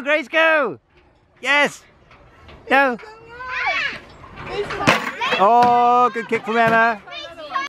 Go, Grace, go! Yes! No. Oh, good kick from Emma.